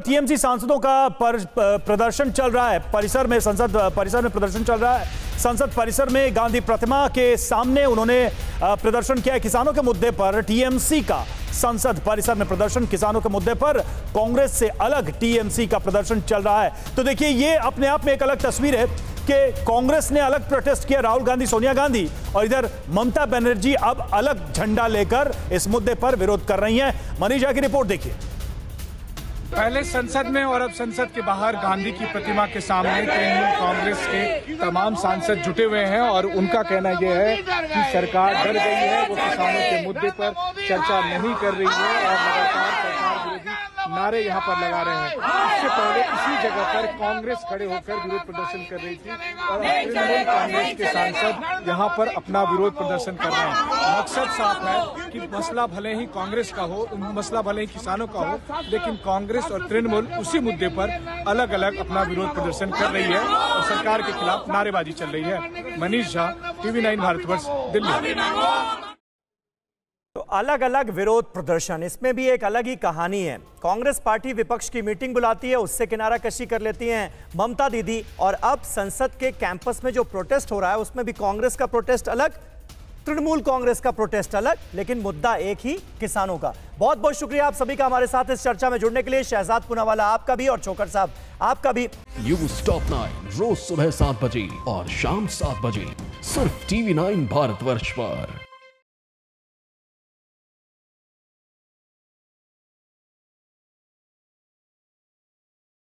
TMC सांसदों का पर, प्रदर्शन चल रहा है। परिसर में संसद परिसर में प्रदर्शन चल रहा है। संसद परिसर में गांधी प्रतिमा के सामने उन्होंने प्रदर्शन किया किसानों के मुद्दे पर। टीएमसी का संसद परिसर में प्रदर्शन किसानों के मुद्दे पर। कांग्रेस से अलग टीएमसी का प्रदर्शन चल रहा है। तो देखिए ये अपने आप में एक अलग तस्वीर है कि कांग्रेस ने अलग प्रोटेस्ट किया राहुल गांधी सोनिया गांधी और इधर ममता बनर्जी अब अलग झंडा लेकर इस मुद्दे पर विरोध कर रही हैं। मनीषा की रिपोर्ट देखिए। पहले संसद में और अब संसद के बाहर गांधी की प्रतिमा के सामने तृणमूल कांग्रेस के तमाम सांसद जुटे हुए हैं और उनका कहना यह है कि सरकार डर गई है, वो किसानों के मुद्दे पर चर्चा नहीं कर रही है और लगातार सरकार नारे यहाँ पर लगा रहे हैं। इससे पहले इसी जगह पर कांग्रेस खड़े होकर विरोध प्रदर्शन कर रही थी और तृणमूल कांग्रेस के सांसद यहाँ पर अपना विरोध प्रदर्शन कर रहे हैं। मकसद साफ़ है कि मसला भले ही कांग्रेस का हो मसला भले ही किसानों का हो लेकिन कांग्रेस और तृणमूल उसी मुद्दे पर अलग अलग अपना विरोध प्रदर्शन कर रही है और सरकार के खिलाफ नारेबाजी चल रही है। Manish Jha TV nine Bharatvarsh Delhi. अलग अलग विरोध प्रदर्शन। इसमें भी एक अलग ही कहानी है। कांग्रेस पार्टी विपक्ष की मीटिंग बुलाती है, उससे किनारा कशी कर लेती हैं ममता दीदी। और अब संसद के कैंपस में जो प्रोटेस्ट हो रहा है, उसमें भी कांग्रेस का प्रोटेस्ट अलग, तृणमूल कांग्रेस का प्रोटेस्ट अलग, लेकिन मुद्दा एक ही किसानों का। बहुत बहुत शुक्रिया आप सभी का हमारे साथ इस चर्चा में जुड़ने के लिए। शहजाद पुनावाला आपका भी और चोकर साहब आपका भी। यू स्टॉप नाइन रोज सुबह सात बजे और शाम सात बजे, सिर्फ़ टीवी नाइन भारतवर्ष पर।